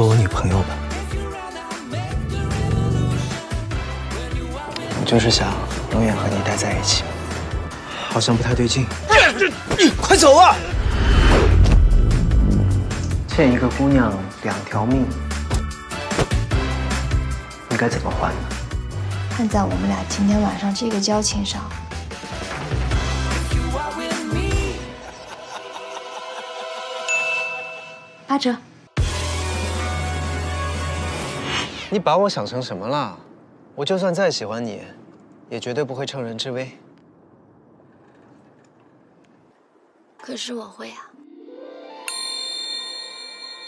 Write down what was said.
做我女朋友吧。我就是想永远和你待在一起，好像不太对劲。快走啊！欠一个姑娘两条命，你该怎么还呢？看在我们俩今天晚上这个交情上，八折。你把我想成什么了？我就算再喜欢你，也绝对不会趁人之危。可是我会啊。